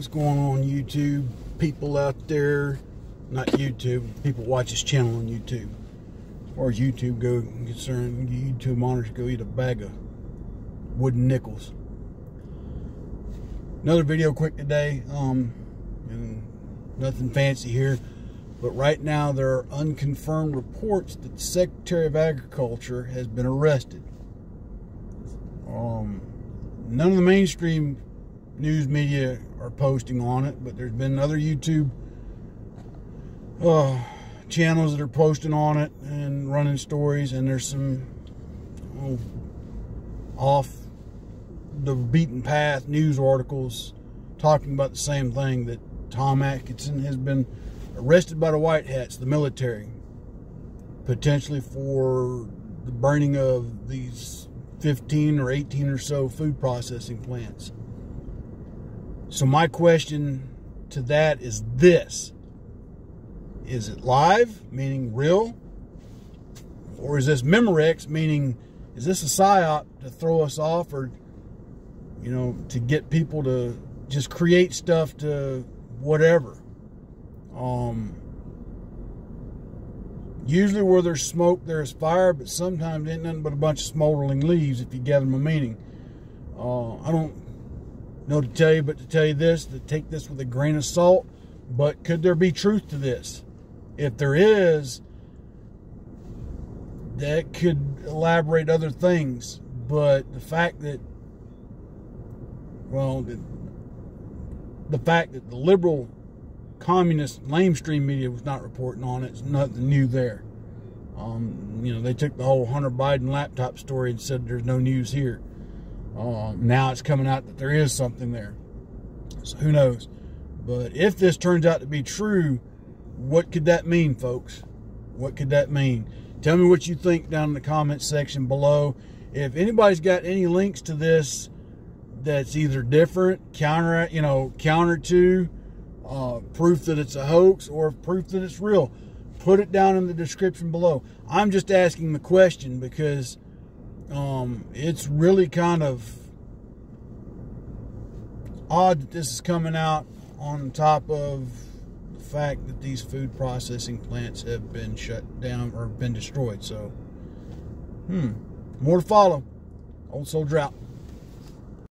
what's going on YouTube? People out there, not YouTube, people watch this channel on YouTube. As far as YouTube go concerned, YouTube monitors go eat a bag of wooden nickels. Another video quick today. Um, and nothing fancy here, but right now there are unconfirmed reports that the Secretary of Agriculture has been arrested. Um, none of the mainstream news media are posting on it, but there's been other YouTube uh, channels that are posting on it and running stories, and there's some oh, off the beaten path news articles talking about the same thing that Tom Atkinson has been arrested by the White Hats, the military, potentially for the burning of these 15 or 18 or so food processing plants. So, my question to that is this Is it live, meaning real? Or is this Memorex, meaning is this a psyop to throw us off or, you know, to get people to just create stuff to whatever? Um, usually where there's smoke, there's fire, but sometimes it ain't nothing but a bunch of smoldering leaves if you gather my meaning. Uh, I don't know to tell you, but to tell you this, to take this with a grain of salt. But could there be truth to this? If there is, that could elaborate other things. But the fact that, well, the, the fact that the liberal communist lamestream media was not reporting on it is nothing new there. Um, you know, they took the whole Hunter Biden laptop story and said there's no news here. Um, now it's coming out that there is something there. So who knows? But if this turns out to be true, what could that mean, folks? What could that mean? Tell me what you think down in the comments section below. If anybody's got any links to this that's either different, counter, you know, counter to, uh, proof that it's a hoax or proof that it's real, put it down in the description below. I'm just asking the question because um, it's really kind of odd that this is coming out on top of the fact that these food processing plants have been shut down or been destroyed. So, hmm, more to follow. Old Soldier out.